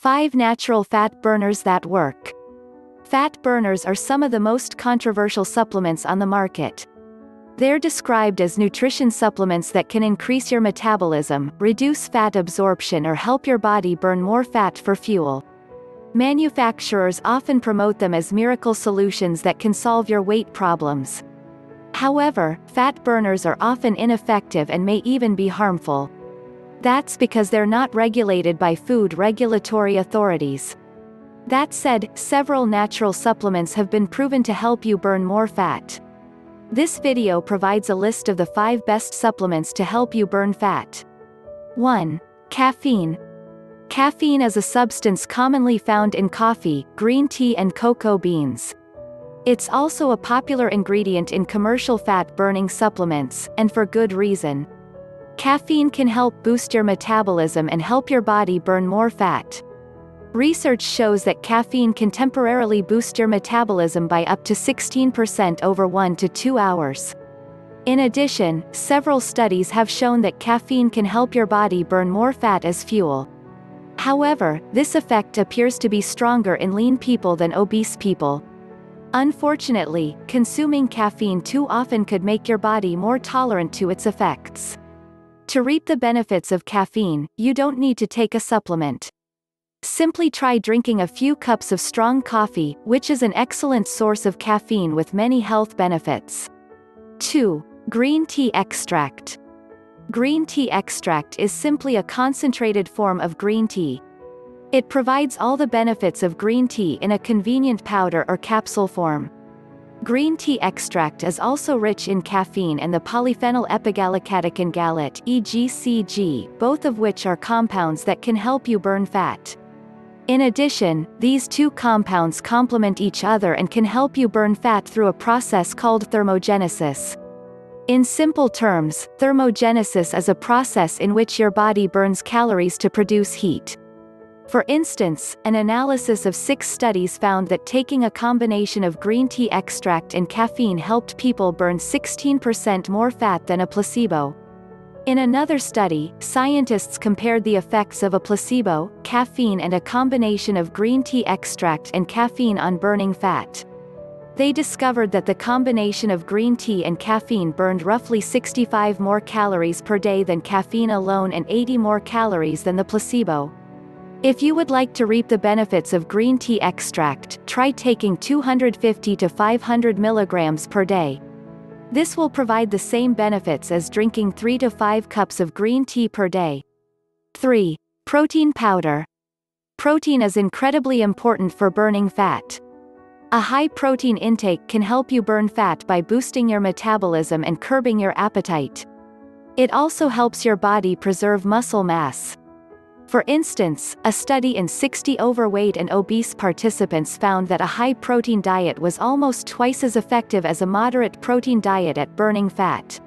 5 Natural Fat Burners That Work. Fat burners are some of the most controversial supplements on the market. They're described as nutrition supplements that can increase your metabolism, reduce fat absorption or help your body burn more fat for fuel. Manufacturers often promote them as miracle solutions that can solve your weight problems. However, fat burners are often ineffective and may even be harmful. That's because they're not regulated by food regulatory authorities. That said, several natural supplements have been proven to help you burn more fat. This video provides a list of the 5 best supplements to help you burn fat. 1. Caffeine. Caffeine is a substance commonly found in coffee, green tea and cocoa beans. It's also a popular ingredient in commercial fat-burning supplements, and for good reason. Caffeine can help boost your metabolism and help your body burn more fat. Research shows that caffeine can temporarily boost your metabolism by up to 16% over 1 to 2 hours. In addition, several studies have shown that caffeine can help your body burn more fat as fuel. However, this effect appears to be stronger in lean people than obese people. Unfortunately, consuming caffeine too often could make your body more tolerant to its effects. To reap the benefits of caffeine, you don't need to take a supplement. Simply try drinking a few cups of strong coffee, which is an excellent source of caffeine with many health benefits. 2. Green tea extract. Green tea extract is simply a concentrated form of green tea. It provides all the benefits of green tea in a convenient powder or capsule form. Green tea extract is also rich in caffeine and the polyphenol epigallocatechin gallate EGCG, both of which are compounds that can help you burn fat. In addition, these two compounds complement each other and can help you burn fat through a process called thermogenesis. In simple terms, thermogenesis is a process in which your body burns calories to produce heat. For instance, an analysis of six studies found that taking a combination of green tea extract and caffeine helped people burn 16% more fat than a placebo. In another study, scientists compared the effects of a placebo, caffeine and a combination of green tea extract and caffeine on burning fat. They discovered that the combination of green tea and caffeine burned roughly 65 more calories per day than caffeine alone and 80 more calories than the placebo. If you would like to reap the benefits of green tea extract, try taking 250 to 500 milligrams per day. This will provide the same benefits as drinking 3 to 5 cups of green tea per day. 3. Protein powder. Protein is incredibly important for burning fat. A high protein intake can help you burn fat by boosting your metabolism and curbing your appetite. It also helps your body preserve muscle mass. For instance, a study in 60 overweight and obese participants found that a high-protein diet was almost twice as effective as a moderate protein diet at burning fat.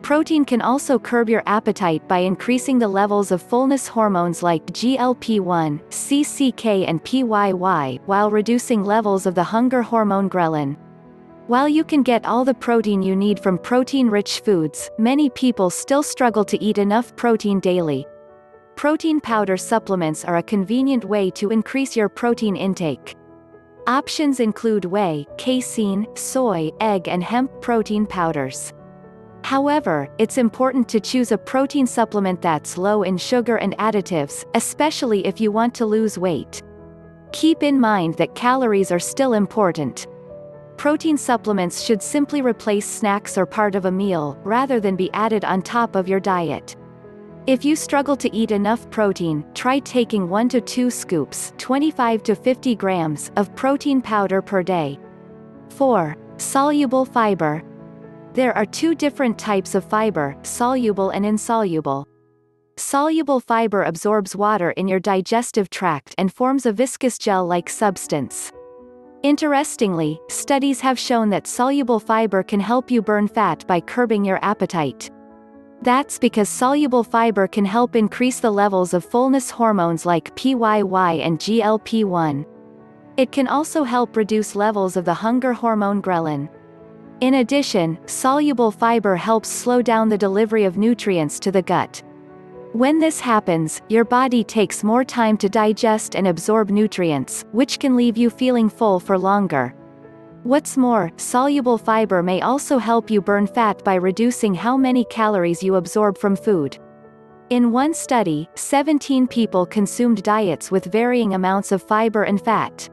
Protein can also curb your appetite by increasing the levels of fullness hormones like GLP-1, CCK and PYY, while reducing levels of the hunger hormone ghrelin. While you can get all the protein you need from protein-rich foods, many people still struggle to eat enough protein daily, Protein powder supplements are a convenient way to increase your protein intake. Options include whey, casein, soy, egg and hemp protein powders. However, it's important to choose a protein supplement that's low in sugar and additives, especially if you want to lose weight. Keep in mind that calories are still important. Protein supplements should simply replace snacks or part of a meal, rather than be added on top of your diet. If you struggle to eat enough protein, try taking 1 to 2 scoops 25 to 50 grams of protein powder per day. 4. Soluble fiber. There are two different types of fiber, soluble and insoluble. Soluble fiber absorbs water in your digestive tract and forms a viscous gel-like substance. Interestingly, studies have shown that soluble fiber can help you burn fat by curbing your appetite. That's because soluble fiber can help increase the levels of fullness hormones like PYY and GLP-1. It can also help reduce levels of the hunger hormone ghrelin. In addition, soluble fiber helps slow down the delivery of nutrients to the gut. When this happens, your body takes more time to digest and absorb nutrients, which can leave you feeling full for longer. What's more, soluble fiber may also help you burn fat by reducing how many calories you absorb from food. In one study, 17 people consumed diets with varying amounts of fiber and fat.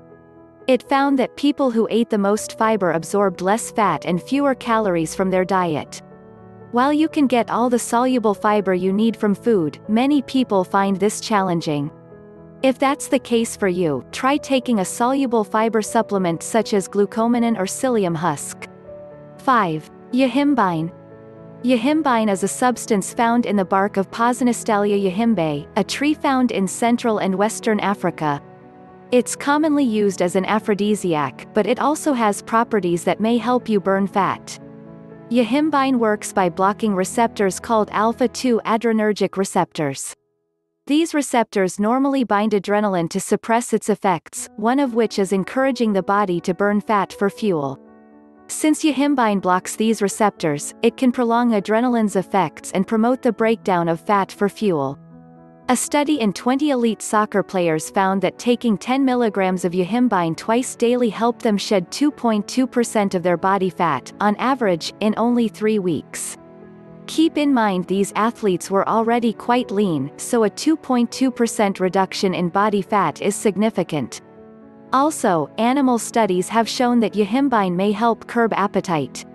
It found that people who ate the most fiber absorbed less fat and fewer calories from their diet. While you can get all the soluble fiber you need from food, many people find this challenging. If that's the case for you, try taking a soluble fiber supplement such as glucomannan or psyllium husk. 5. Yohimbine. Yohimbine is a substance found in the bark of Pausinystalia yohimbe, a tree found in Central and Western Africa. It's commonly used as an aphrodisiac, but it also has properties that may help you burn fat. Yohimbine works by blocking receptors called alpha-2 adrenergic receptors. These receptors normally bind adrenaline to suppress its effects, one of which is encouraging the body to burn fat for fuel. Since yohimbine blocks these receptors, it can prolong adrenaline's effects and promote the breakdown of fat for fuel. A study in 20 elite soccer players found that taking 10 mg of yohimbine twice daily helped them shed 2.2% of their body fat, on average, in only three weeks. Keep in mind these athletes were already quite lean, so a 2.2% reduction in body fat is significant. Also, animal studies have shown that yohimbine may help curb appetite.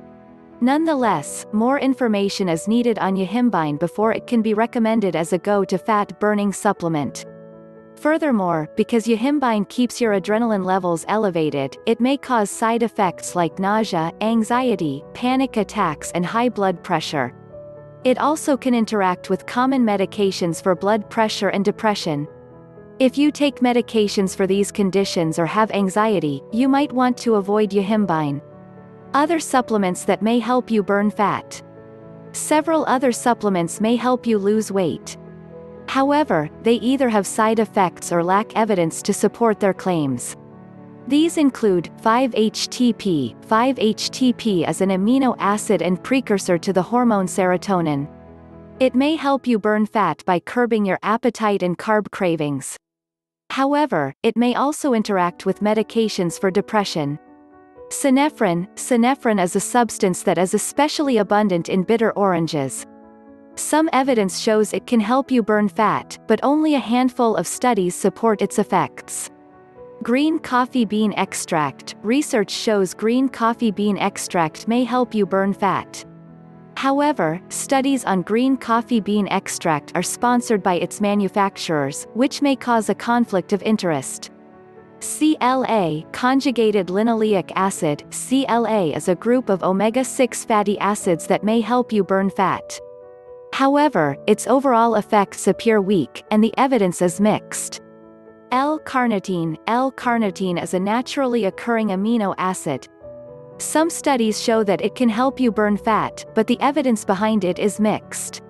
Nonetheless, more information is needed on yohimbine before it can be recommended as a go-to fat-burning supplement. Furthermore, because yohimbine keeps your adrenaline levels elevated, it may cause side effects like nausea, anxiety, panic attacks and high blood pressure. It also can interact with common medications for blood pressure and depression. If you take medications for these conditions or have anxiety, you might want to avoid yohimbine. Other supplements that may help you burn fat. Several other supplements may help you lose weight. However, they either have side effects or lack evidence to support their claims. These include 5-HTP. 5-HTP is an amino acid and precursor to the hormone serotonin. It may help you burn fat by curbing your appetite and carb cravings. However, it may also interact with medications for depression. Synephrine Synephrine is a substance that is especially abundant in bitter oranges. Some evidence shows it can help you burn fat, but only a handful of studies support its effects. Green coffee bean extract Research shows green coffee bean extract may help you burn fat. However, studies on green coffee bean extract are sponsored by its manufacturers, which may cause a conflict of interest. CLA conjugated linoleic acid CLA is a group of omega-6 fatty acids that may help you burn fat. However, its overall effects appear weak, and the evidence is mixed. L-carnitine L-carnitine is a naturally occurring amino acid. Some studies show that it can help you burn fat, but the evidence behind it is mixed.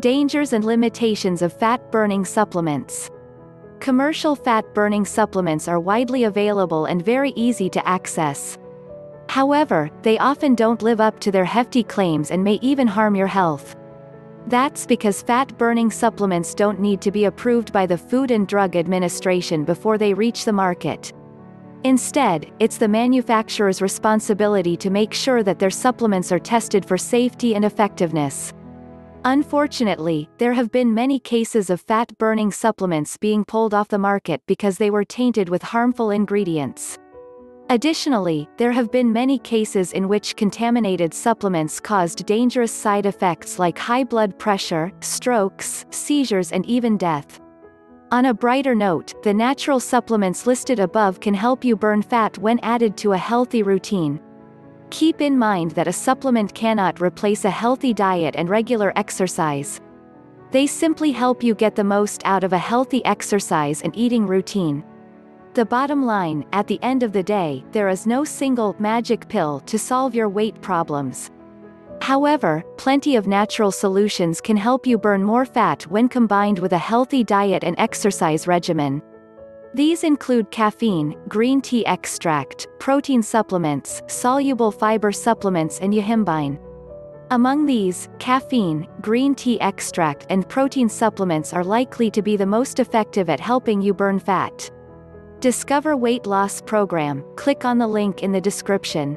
Dangers and limitations of fat-burning supplements Commercial fat-burning supplements are widely available and very easy to access. However, they often don't live up to their hefty claims and may even harm your health. That's because fat-burning supplements don't need to be approved by the Food and Drug Administration before they reach the market. Instead, it's the manufacturer's responsibility to make sure that their supplements are tested for safety and effectiveness. Unfortunately, there have been many cases of fat-burning supplements being pulled off the market because they were tainted with harmful ingredients. Additionally, there have been many cases in which contaminated supplements caused dangerous side effects like high blood pressure, strokes, seizures and even death. On a brighter note, the natural supplements listed above can help you burn fat when added to a healthy routine. Keep in mind that a supplement cannot replace a healthy diet and regular exercise. They simply help you get the most out of a healthy exercise and eating routine. The bottom line, at the end of the day, there is no single magic pill to solve your weight problems. However, plenty of natural solutions can help you burn more fat when combined with a healthy diet and exercise regimen. These include caffeine, green tea extract, protein supplements, soluble fiber supplements and yohimbine. Among these, caffeine, green tea extract and protein supplements are likely to be the most effective at helping you burn fat. Discover Weight Loss Program, click on the link in the description.